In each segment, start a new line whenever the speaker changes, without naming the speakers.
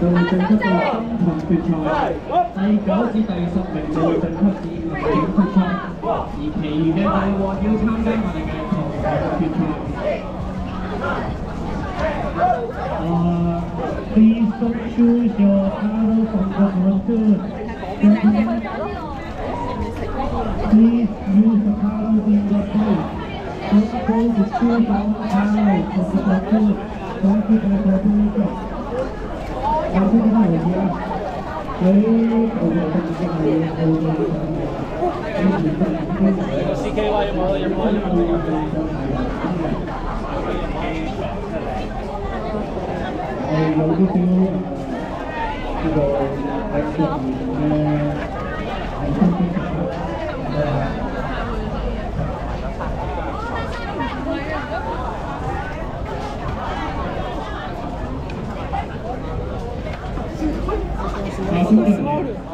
就會進一步登決賽。第九至第十名就會進級至五決賽，而其餘嘅大獲要參加我哋嘅。CKY model, your model.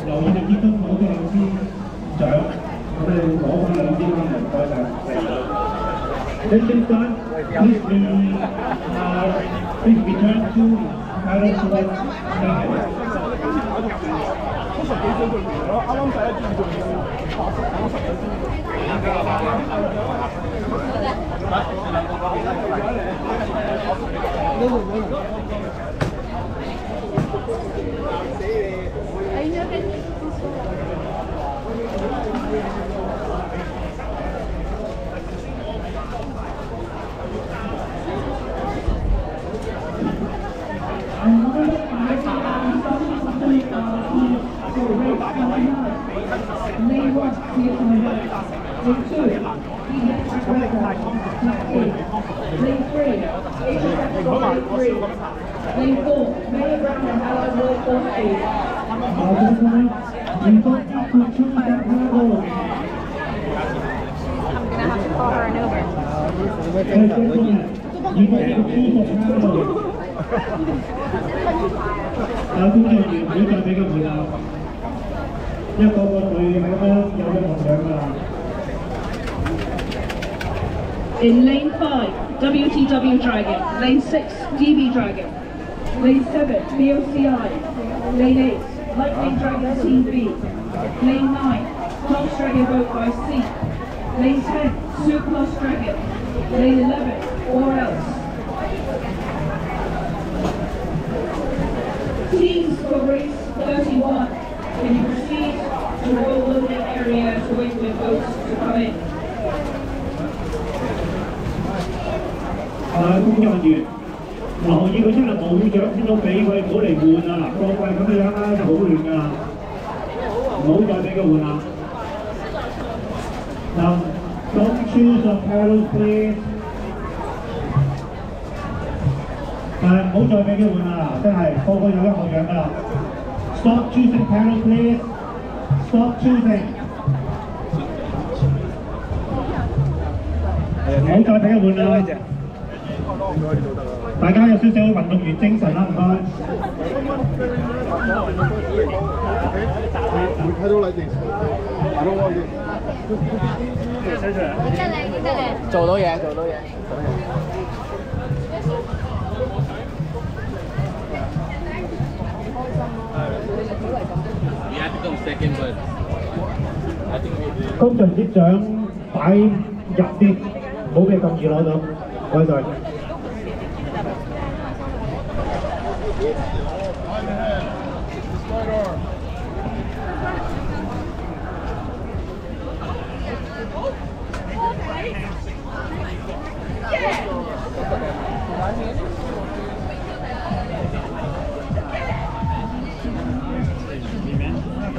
Lawan kita 攞翻兩支翻嚟，唔該晒。Attention son, please be, uh, please return to Carol Suarez. Thank you.
Lane four, Mayor Brown and Allied World Force Aid.
好，先生，你都要付出的行动。
I'm gonna have to call her an Uber.
誒，先生，你都要付出的行動。有工作員唔好再俾佢換啦，一个个队系咁样有咗梦想㗎啦。
In lane five, WTW Dragon. Lane six, DB Dragon. Lane seven, BOCI. Lane eight, Lightning Dragon Team B. Lane nine, Plus Dragon Boat by Sea. Lane ten, Surplus Dragon. Lane eleven, or else. Teams for race 31. whole little area to wait for folks to come in.
À, cũng cho chuyện mà hầu như có chắc là bộ trưởng xin đâu bị quay cổ đầy buồn à con quay cái đó nó hữu được à mẫu cho cái buồn à now don't choose a paddle please à mẫu cho cái buồn à thế này cô có nhớ cái hậu trường đó stop choosing paddle please Stop choosing. 唔好再俾佢換啦。大家有少少運動員精神啦，唔該。
睇到你哋，睇到我哋。
做到嘢，做到嘢。
公場啲獎擺入啲，唔好俾咁易攞到，偉在。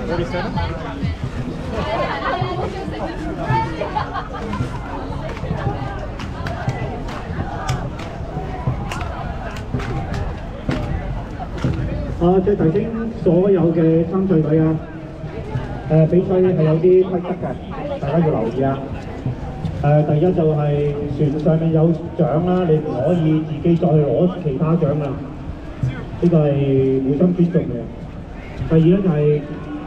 啊，即係提醒所有嘅參賽隊啊，誒、比賽係有啲規則嘅。
大家要留意啊！誒、第一就係船上面有獎啦，你唔可以自己再攞其他獎啦，呢個係互相尊重嘅。第二咧就係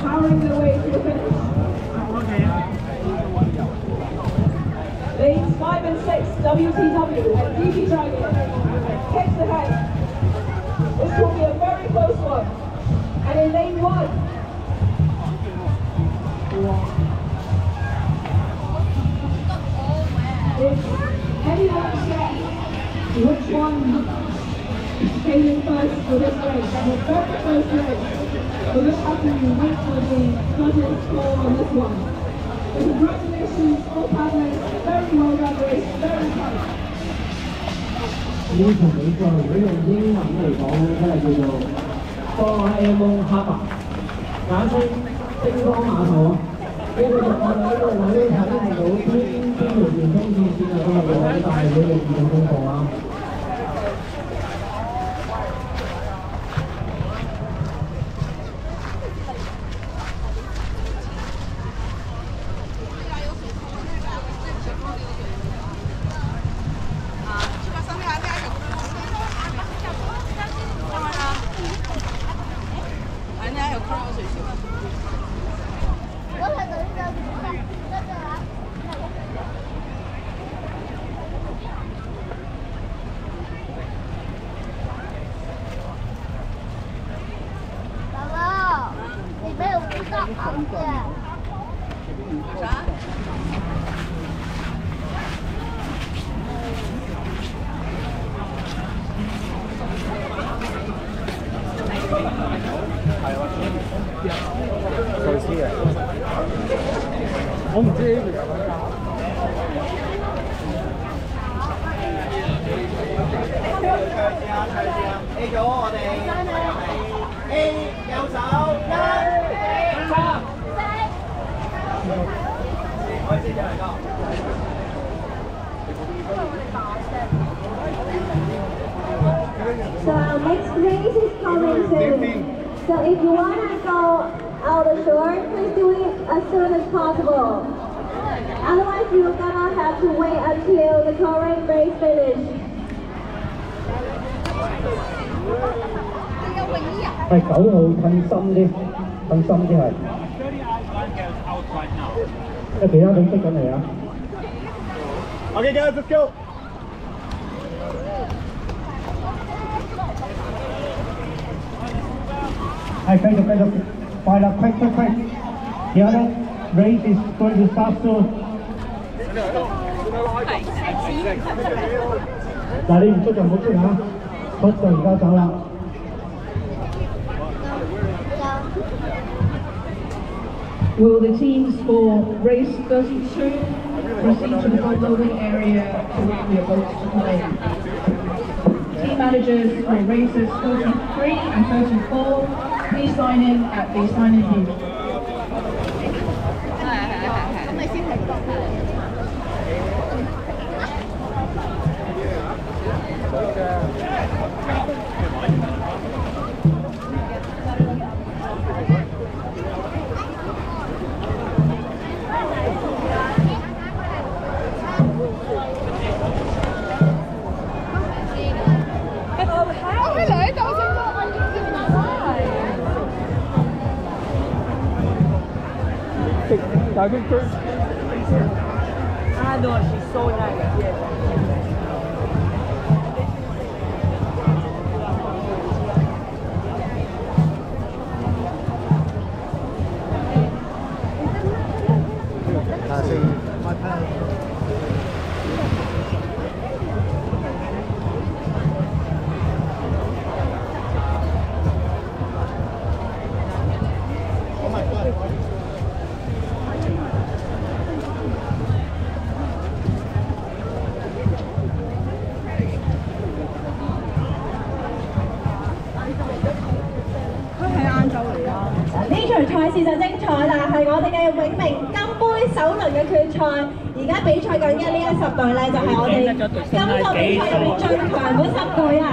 Powering their way to the finish. Lanes 5 and 6, WTW and DB Dragon. Head to head. This will be a very close one. And in lane 1, if anyone says which one came in first for this race, the very first race, We're going to open the link for the contest score on this one. So congratulations, all panelists. Very well done, race. Very
close. Nhưng thằng ấy còn với đồng chí mạnh
này có thế là gì rồi Có hai em
môn hạ bạc Đã xin
tinh có mã thổ Cái bây giờ anh ấy rồi nói lên thằng ấy đủ Thứ thứ một gì không gì Xin là có một cái tài với đồng chí không có không
系九号褪深啲，褪深啲系。即系其他队逼紧嚟啊！
Okay, guys, let's go.
系继续继续，快啦，quick quick quick！而家咧，race is going to start soon。嗱，你唔出就唔好出吓，出就而家
Will the teams for race 32 proceed to the boat loading area to wait for your boats to come in? Team managers for races 33 and 34, please sign in at the sign-in booth.
Ah, no, she's so nice.
嘅呢一十隊咧，就係我哋今個比賽入面最強嗰十隊啊！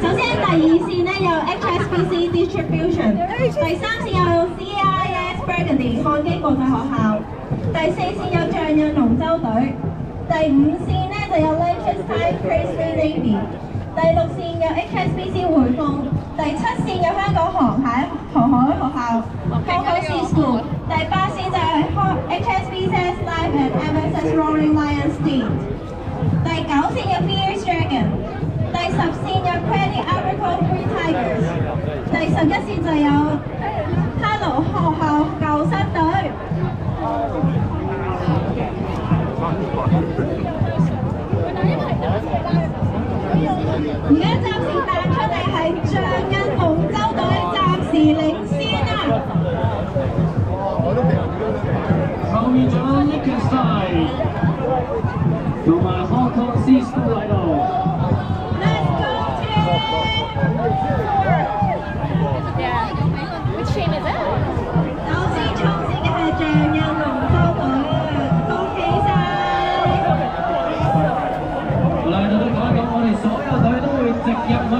首先第二線咧有 HSBC Distribution，第三線有 CIS Burgundy 漢基國際學校，第四線有象印龍舟隊，第五線咧就有 Liechtenstein Chrysler Navy，第六線有 HSBC 匯豐，第七線有香港航 HSBC's Live and MSS Roaring Lion State. Tại cáo senior Fierce Dragon. Tại sub senior Credit Agricole Free Tigers.
Tại sub nhất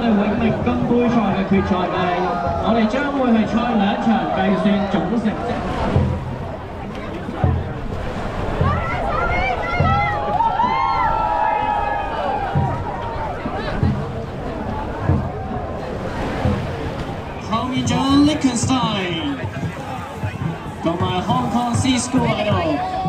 我哋永明金杯赛嘅决赛嘅，我哋将会系赛两场计算总成绩。后面仲有 Liechtenstein 同埋 Hong Kong Sea School 喺度。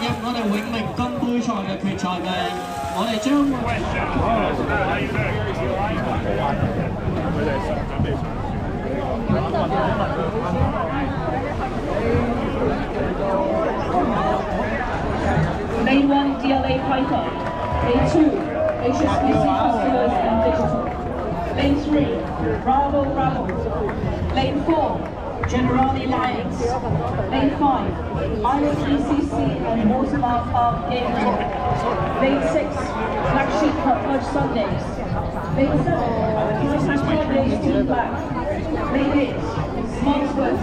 入我哋永明金杯賽嘅決賽嘅，我哋將會。
Lane 1, DLA Piper. Lane 2, HSBC Customers and Digital. Lane 3, Bravo Bravo. Lane 4, Generali Lions. Lane 5, IOGCC and Mortimer Park Gateway. Lane 6, flagship Converge Sundays. Lane 7, Converge Sundays Team Black. Lane 8, Monsters.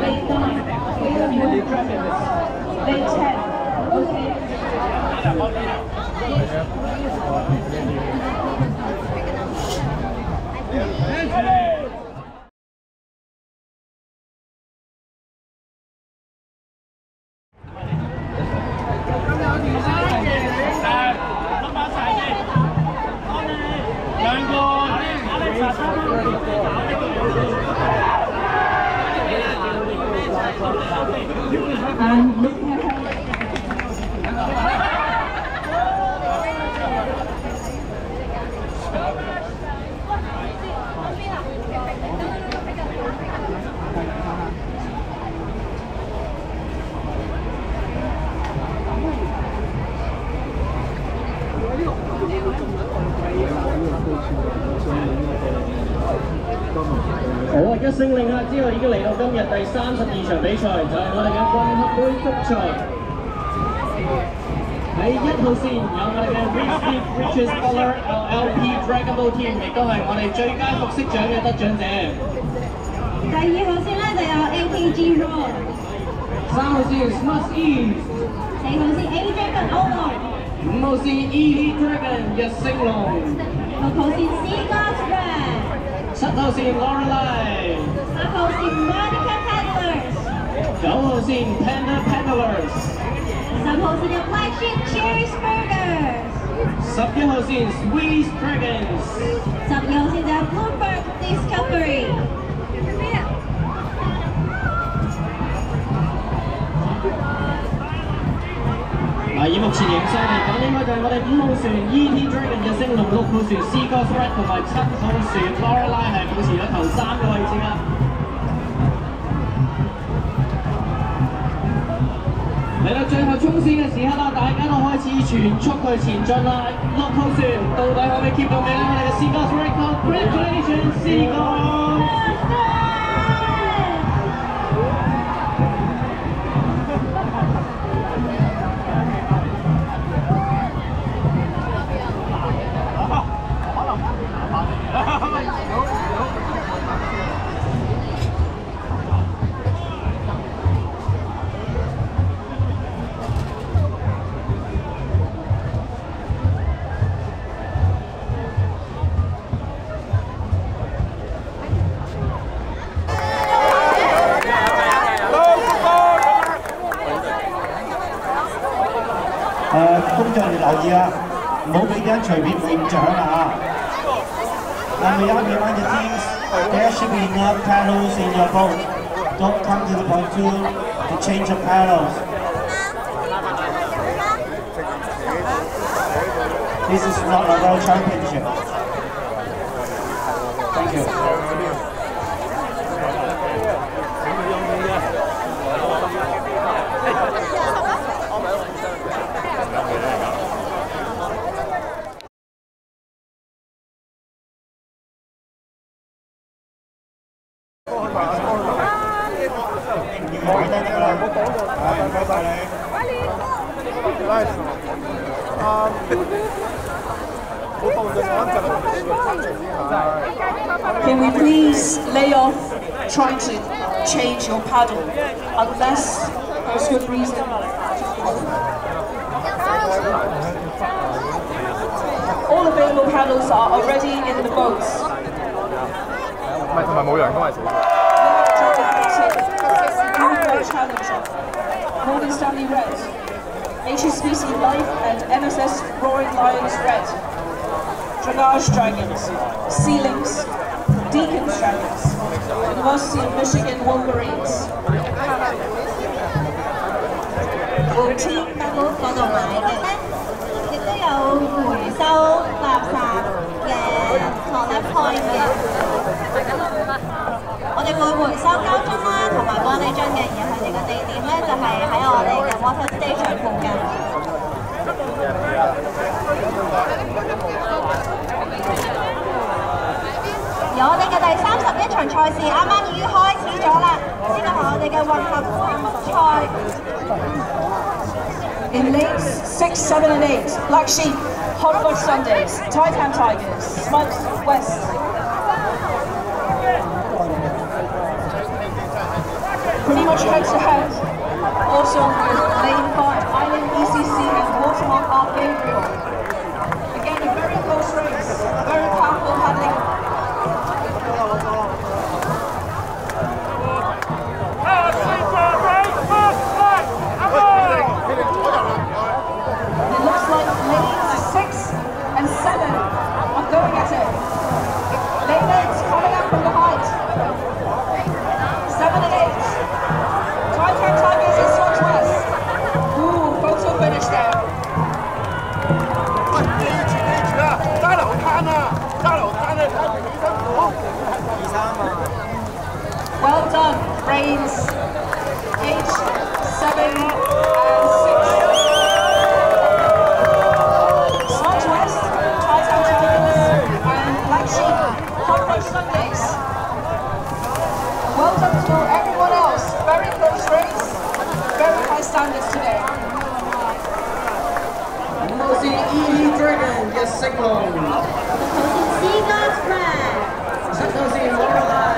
Lane 9, Lane 10,
OK. 三十二场比赛，就系我哋嘅混合杯复赛。喺一号线有我哋嘅 Richie Riches Color LLP Dragon Ball Team，亦都系我哋最佳服饰奖嘅得奖者。
第二号线咧就有 ATG Road，
三号线 Smart E，
四号线 A Dragon Ono，
五号线 E Dragon 日升龙，
六号线 Seagulls Red，
七号线 Lorelei，
八号线 Monica Peddlers，
九号线 Panda Peddlers，
十号线有 Black Sheep Cheers Burgers，
十一号线 Squeeze Dragons。
十二号线就有 Bloomberg Discovery。
嗱，以目前形势嚟讲，应该就系我哋五号船 E.T. Dragon 嘅升龙，六号船 Seagulls Red 同埋七号船 Lorelei 系保持咗头三个位置啦。 嚟到最後衝線嘅時刻啦，大家都開始全速去前進啦。落後船到底可唔可以 keep 到尾咧？我哋嘅 Seagulls Red Congratulations Seagulls！
Change the paddles. This is not a world championship.
Will team
嗰度買嘅咧，亦都有回收垃圾嘅 collect point 嘅。我哋會回收膠樽啦，同埋玻璃樽嘅，而佢哋嘅地點咧就係喺我哋嘅 water station 附近。而我哋嘅第三十一場賽事啱啱已經開始咗啦，呢個係我哋嘅混合攀木賽。
In lanes 6, 7 and 8, Black Sheep, Hot Fudge Sundays, Titan Tigers, Smokes West. Pretty much head to head. Also with Lane 5, Island ECC and Watermark Art Well done, Reigns. Eight, seven, and six. Southwest, Tri-Town Dragons, and Black Sheep, Cockroach Sundays. Well done to everyone else. Very close race, very high standards today.
Mosey E. Dragon, yes, Cyclone. Mosey
Seagull's friend. Mosey
Moralized.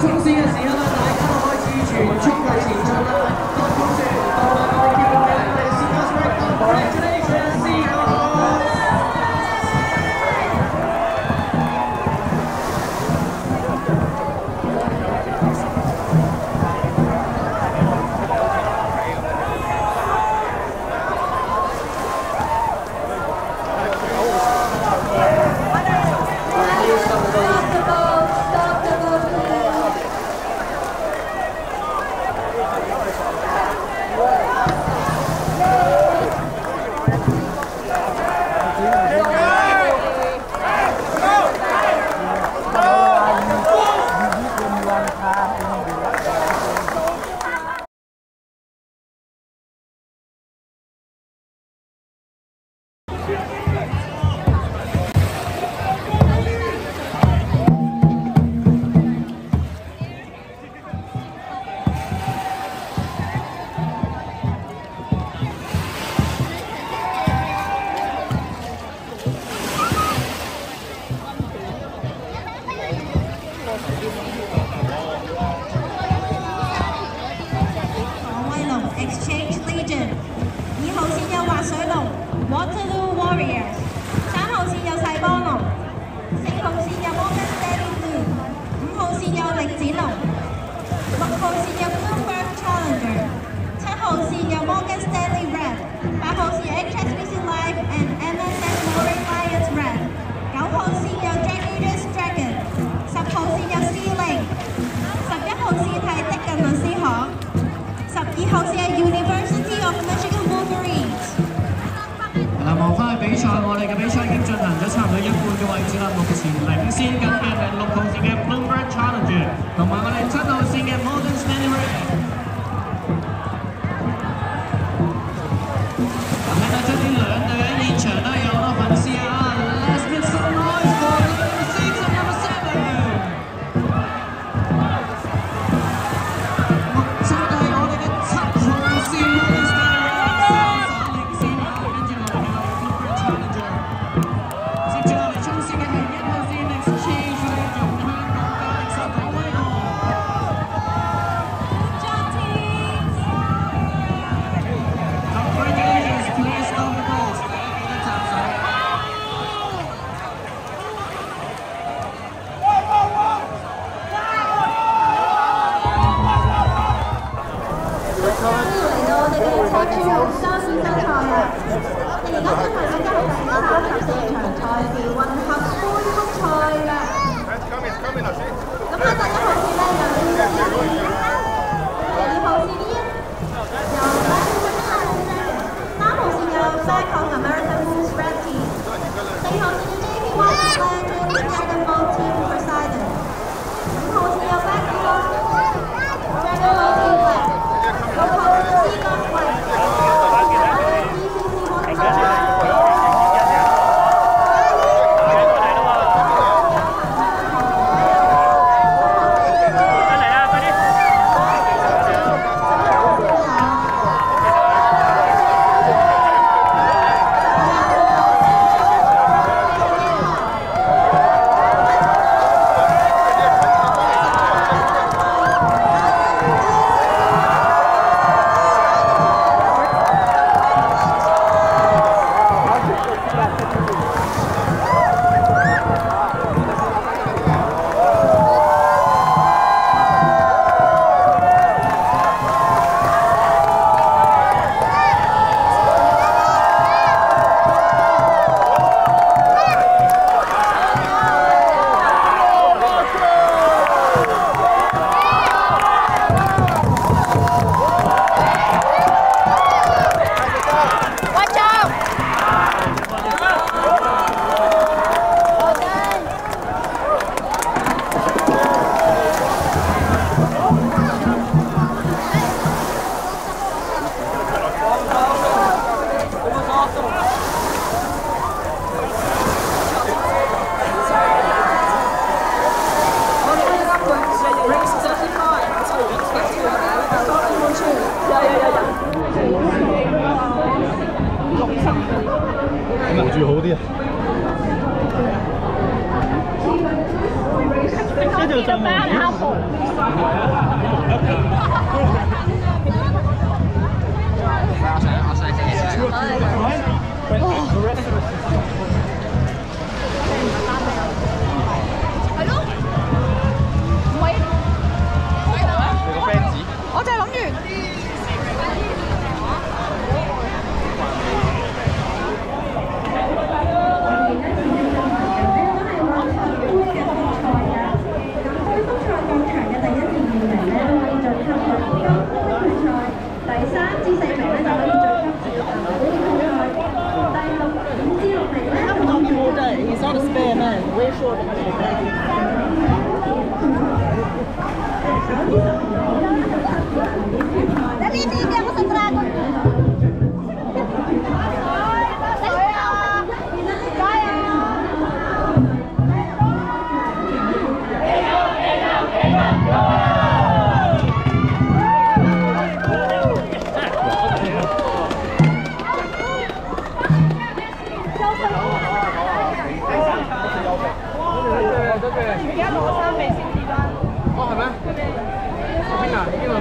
衝線嘅時候啦，大家都開始全速嘅前進啦，
Milan Mokasin Leipzig against local Singapore Bloomberg Challenger.
The
Malaysian Singapore Modern Standard Let me take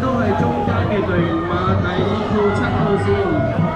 都係
中間嘅隊馬底套七號
先。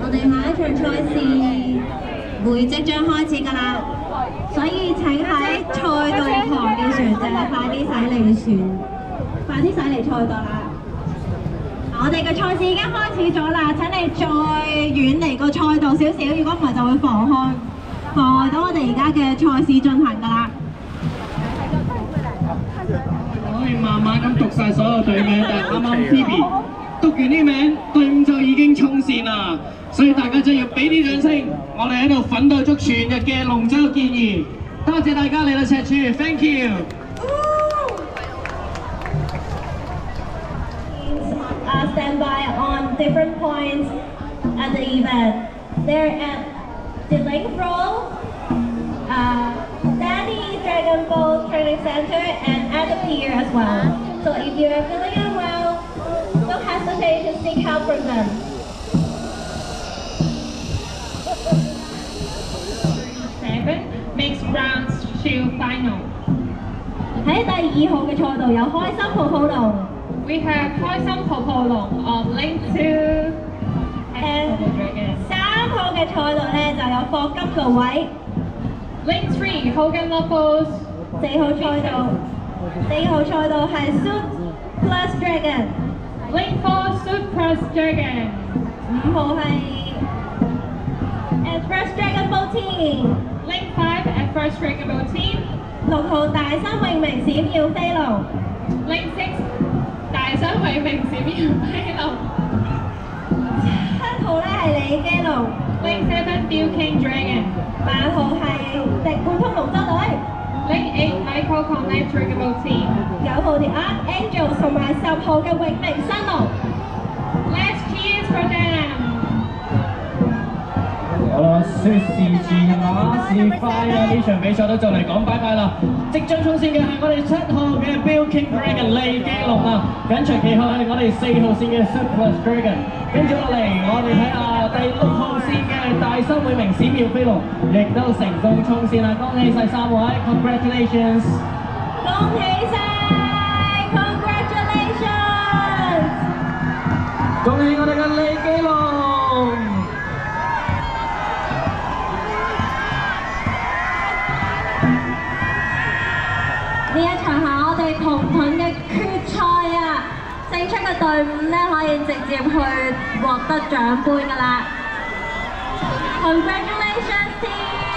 我哋
下
一場賽事會即將開始㗎啦，所以請喺賽道旁嘅船隻快啲駛離船，快啲駛離賽道啦！我哋嘅賽事已經開始咗啦，請你再遠離個賽道少少，如果唔係就會妨害妨礙到我哋而家嘅賽事進行㗎啦。
可以慢慢咁讀晒所有隊名，但係啱啱 Phoebe 读完啲名，队伍就已经冲线啦，所以大家真系要俾啲掌声，我哋喺度奋斗足全日嘅龙舟建议，多谢大家嚟到赤柱，thank you。
uh, stand by on different points at the event. They're at the link roll, uh, Danny Dragon Boat Training Center, and at the pier as well. So if you are feeling unwell, don't hesitate to seek help from them.
Seven mixed rounds two final.
喺第二号嘅赛道有开心泡泡龙
We have 开心泡泡龙 of Link Two
，and 三号嘅赛道咧就有霍金个位。
Link Three Hogan Levels
四号赛道，四号赛道系 Suit Plus Dragon，
Link Four Super Dragon
五號係 Express Dragon Boat
Team，Link Five at First Dragon Boat Team
六號大新永明閃耀飛龍
，Link Six 大新偉明閃耀飛龍
七號咧係李基龍
，Link Seven Bill King Dragon
八號係迪冠通龍舟隊，
Link Eight Michael Connect Dragon Boat Team
九号嘅 Archangel 同埋十号嘅永明新龙。
Let's cheers for them
好啦，说时迟那时快啊！呢场比赛都就嚟讲拜拜啦。即将冲线嘅系我哋七号嘅 Bill King Dragon 利基龙啊，紧随其后系我哋四号线嘅 Super Dragon。跟住落嚟，我哋睇下 第六号线嘅大新永明闪耀飞龙，亦都成功冲线啦！恭喜晒三位，congratulations！
恭喜晒，congratulations！
恭喜我哋嘅利基龙！
呢一场系我哋同盾嘅决赛啊！ 個隊伍咧可以直接去獲得獎杯㗎啦。Congratulations, team！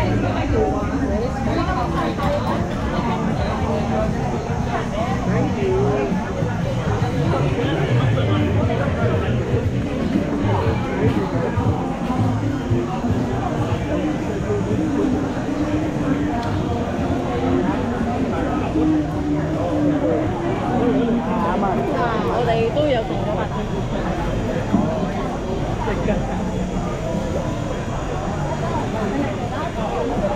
啊我哋都有同咗拍。
我